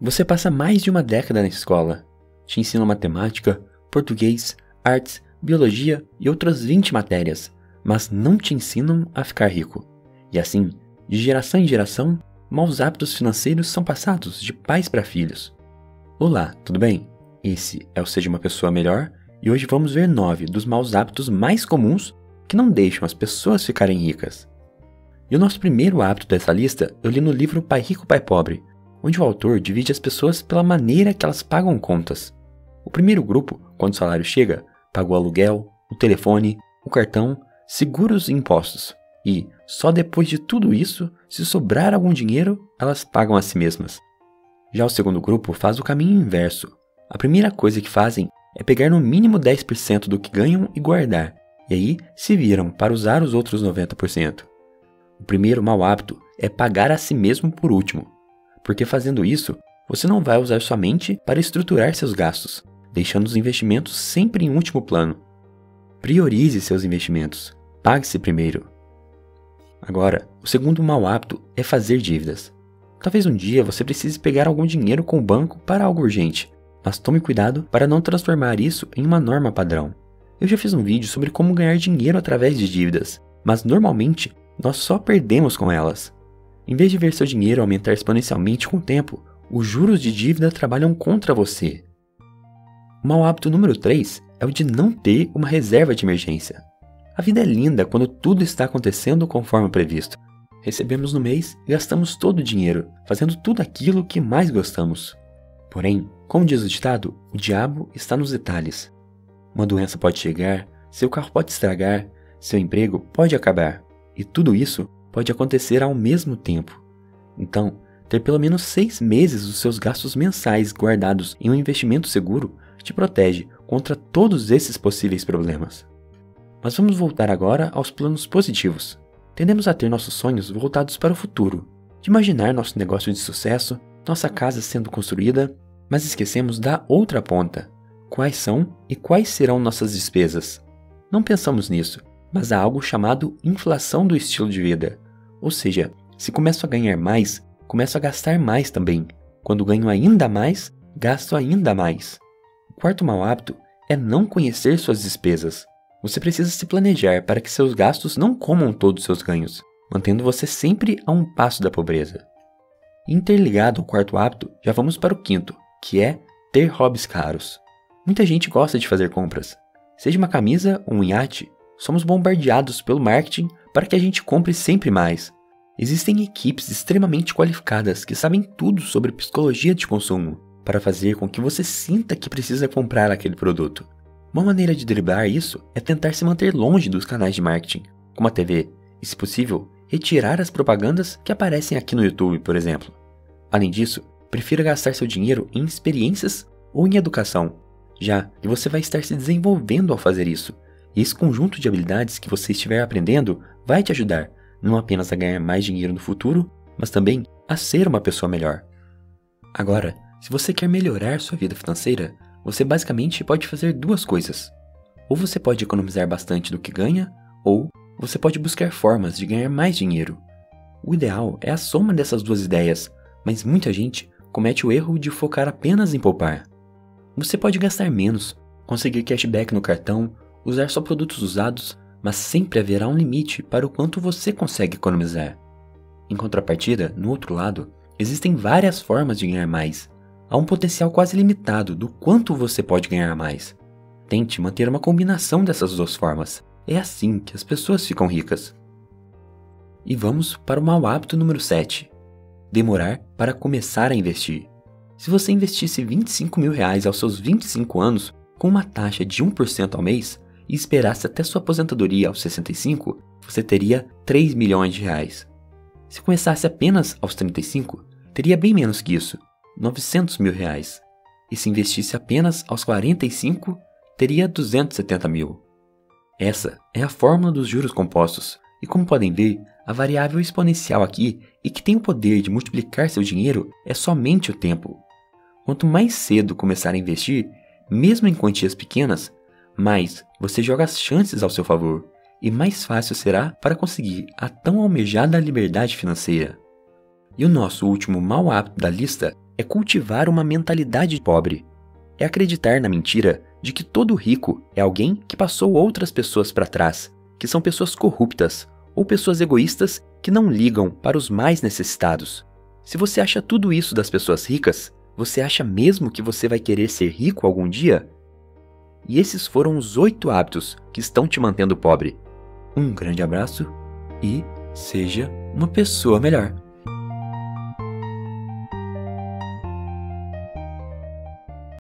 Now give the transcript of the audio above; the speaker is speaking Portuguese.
Você passa mais de uma década na escola. Te ensinam matemática, português, artes, biologia e outras 20 matérias, mas não te ensinam a ficar rico. E assim, de geração em geração, maus hábitos financeiros são passados de pais para filhos. Olá, tudo bem? Esse é o Seja uma Pessoa Melhor e hoje vamos ver nove dos maus hábitos mais comuns que não deixam as pessoas ficarem ricas. E o nosso primeiro hábito dessa lista eu li no livro Pai Rico, Pai Pobre, onde o autor divide as pessoas pela maneira que elas pagam contas. O primeiro grupo, quando o salário chega, paga o aluguel, o telefone, o cartão, seguros e impostos. E, só depois de tudo isso, se sobrar algum dinheiro, elas pagam a si mesmas. Já o segundo grupo faz o caminho inverso. A primeira coisa que fazem é pegar no mínimo 10% do que ganham e guardar, e aí se viram para usar os outros 90%. O primeiro mau hábito é pagar a si mesmo por último, porque fazendo isso, você não vai usar sua mente para estruturar seus gastos, deixando os investimentos sempre em último plano. Priorize seus investimentos, pague-se primeiro. Agora, o segundo mau hábito é fazer dívidas. Talvez um dia você precise pegar algum dinheiro com o banco para algo urgente, mas tome cuidado para não transformar isso em uma norma padrão. Eu já fiz um vídeo sobre como ganhar dinheiro através de dívidas, mas normalmente nós só perdemos com elas. Em vez de ver seu dinheiro aumentar exponencialmente com o tempo, os juros de dívida trabalham contra você. O mau hábito número 3 é o de não ter uma reserva de emergência. A vida é linda quando tudo está acontecendo conforme previsto. Recebemos no mês e gastamos todo o dinheiro, fazendo tudo aquilo que mais gostamos. Porém, como diz o ditado, o diabo está nos detalhes. Uma doença pode chegar, seu carro pode estragar, seu emprego pode acabar. E tudo isso pode acontecer ao mesmo tempo. Então, ter pelo menos seis meses dos seus gastos mensais guardados em um investimento seguro te protege contra todos esses possíveis problemas. Mas vamos voltar agora aos planos positivos. Tendemos a ter nossos sonhos voltados para o futuro, de imaginar nosso negócio de sucesso, nossa casa sendo construída, mas esquecemos da outra ponta. Quais são e quais serão nossas despesas? Não pensamos nisso mas há algo chamado inflação do estilo de vida. Ou seja, se começo a ganhar mais, começo a gastar mais também. Quando ganho ainda mais, gasto ainda mais. O quarto mau hábito é não conhecer suas despesas. Você precisa se planejar para que seus gastos não comam todos os seus ganhos, mantendo você sempre a um passo da pobreza. Interligado ao quarto hábito, já vamos para o quinto, que é ter hobbies caros. Muita gente gosta de fazer compras. Seja uma camisa ou um iate, somos bombardeados pelo marketing para que a gente compre sempre mais. Existem equipes extremamente qualificadas que sabem tudo sobre psicologia de consumo para fazer com que você sinta que precisa comprar aquele produto. Uma maneira de driblar isso é tentar se manter longe dos canais de marketing, como a TV, e, se possível, retirar as propagandas que aparecem aqui no YouTube, por exemplo. Além disso, prefira gastar seu dinheiro em experiências ou em educação, já que você vai estar se desenvolvendo ao fazer isso e esse conjunto de habilidades que você estiver aprendendo vai te ajudar não apenas a ganhar mais dinheiro no futuro, mas também a ser uma pessoa melhor. Agora, se você quer melhorar sua vida financeira, você basicamente pode fazer duas coisas. Ou você pode economizar bastante do que ganha, ou você pode buscar formas de ganhar mais dinheiro. O ideal é a soma dessas duas ideias, mas muita gente comete o erro de focar apenas em poupar. Você pode gastar menos, conseguir cashback no cartão usar só produtos usados, mas sempre haverá um limite para o quanto você consegue economizar. Em contrapartida, no outro lado, existem várias formas de ganhar mais. Há um potencial quase limitado do quanto você pode ganhar mais. Tente manter uma combinação dessas duas formas. É assim que as pessoas ficam ricas. E vamos para o mau hábito número 7. Demorar para começar a investir. Se você investisse 25 mil reais aos seus 25 anos, com uma taxa de 1% ao mês, e esperasse até sua aposentadoria aos 65, você teria 3 milhões de reais. Se começasse apenas aos 35, teria bem menos que isso, 900 mil reais. E se investisse apenas aos 45, teria 270 mil. Essa é a fórmula dos juros compostos, e como podem ver, a variável exponencial aqui e que tem o poder de multiplicar seu dinheiro é somente o tempo. Quanto mais cedo começar a investir, mesmo em quantias pequenas, mais você joga as chances ao seu favor e mais fácil será para conseguir a tão almejada liberdade financeira. E o nosso último mau hábito da lista é cultivar uma mentalidade pobre. É acreditar na mentira de que todo rico é alguém que passou outras pessoas para trás, que são pessoas corruptas ou pessoas egoístas que não ligam para os mais necessitados. Se você acha tudo isso das pessoas ricas, você acha mesmo que você vai querer ser rico algum dia? E esses foram os oito hábitos que estão te mantendo pobre. Um grande abraço e seja uma pessoa melhor.